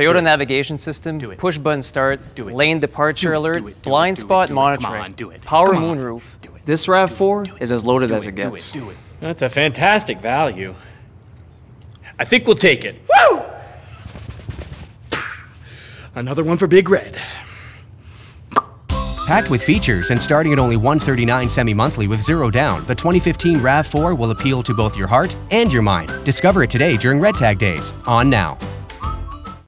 Toyota navigation system, push button start, lane departure alert, blind spot monitoring, power moonroof. This RAV4 is as loaded as it, gets. That's a fantastic value. I think we'll take it. Woo! Another one for Big Red. Packed with features and starting at only one thirty nine semi-monthly with zero down, the 2015 RAV4 will appeal to both your heart and your mind. Discover it today during Red Tag Days. On now.